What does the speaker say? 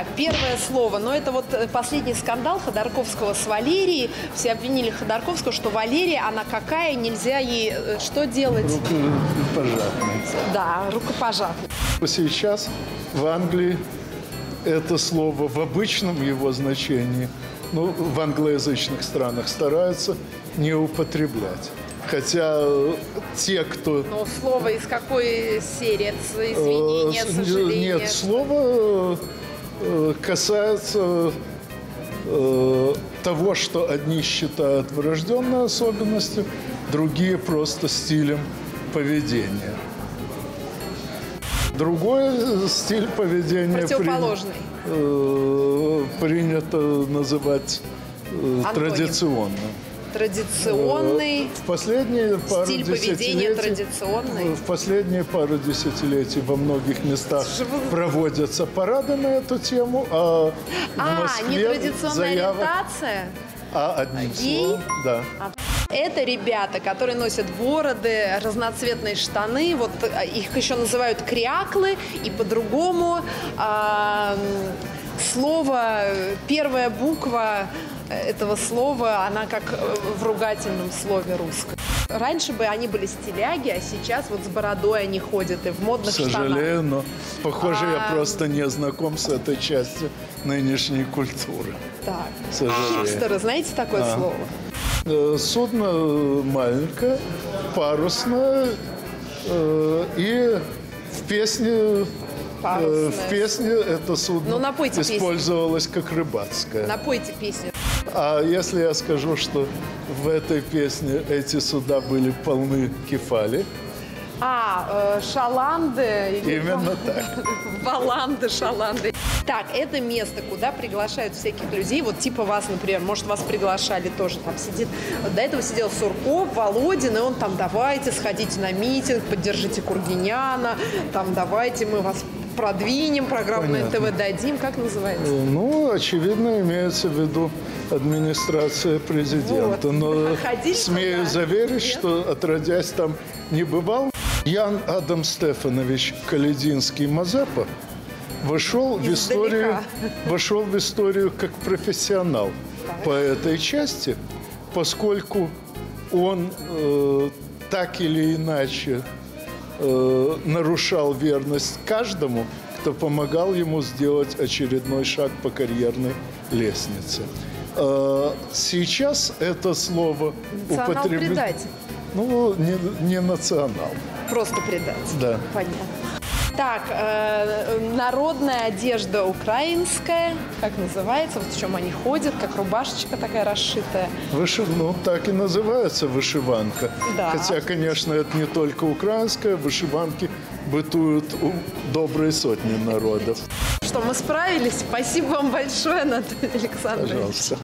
Так, первое слово. Но это вот э, последний скандал Ходорковского с Валерией. Все обвинили Ходорковского, что Валерия, она какая, нельзя ей э, что делать? Рукопожатный. Да, рукопожатный. Сейчас в Англии это слово в обычном его значении, ну, в англоязычных странах стараются не употреблять. Хотя э, те, кто... Но слово из какой серии? Извинения, сожаления? Нет, слово касается э, того, что одни считают врожденной особенностью, другие просто стилем поведения. Другой э, стиль поведения при- Противоположный. э, принято называть э, традиционным. Традиционный. В последние пару Стиль поведения традиционный. В последние пару десятилетий во многих местах проводятся парады на эту тему, а в А, Москве нетрадиционная заявок- ориентация? А одним Гей? словом, да. Это ребята, которые носят бороды, разноцветные штаны, вот э, их еще называют кряклы, и по-другому а, м, слово, э, первая буква этого слова, она как э, в ругательном слове русском. Раньше бы они были стиляги, а сейчас вот с бородой они ходят и в модных штанах. Сожалею, но похоже, я А. просто не знаком с этой частью нынешней культуры. Так. Сожалею. Хипстеры, знаете такое А. слово? Э, Судно маленькое, парусное, э, и в песне, э, Парусное. в песне это судно Ну, напойте песню. использовалось как рыбацкое. Напойте песню. А если я скажу, что в этой песне эти суда были полны кефали, А, э, шаланды. или- именно так. Валанды, шаланды. Так, это место, куда приглашают всяких людей, вот типа вас, например, может, вас приглашали тоже, там сидит, до этого сидел Сурков, Володин, и он там, давайте, сходите на митинг, поддержите Кургиняна, там, давайте, мы вас продвинем, программу Понятно. НТВ дадим, как называется? Ну, очевидно, имеется в виду администрация президента. Вот. Но Ходили смею туда? заверить, Нет? что отродясь там не бывал. Ян Адам Стефанович Калединский Мазепа вошел в историю, вошел в историю как профессионал по этой части, поскольку он э, так или иначе э, нарушал верность каждому, кто помогал ему сделать очередной шаг по карьерной лестнице. Э, Сейчас это слово. Национал-предатель. Ну, не, не национал. Просто предать. Да. Понятно. Так, э, народная одежда украинская, как называется, вот в чем они ходят, как рубашечка такая расшитая. Выши... Ну, так и называется вышиванка. Да. Хотя, конечно, это не только украинская, вышиванки бытуют у доброй сотни народов. Что, мы справились? Спасибо вам большое, Анатолий Александрович. Пожалуйста.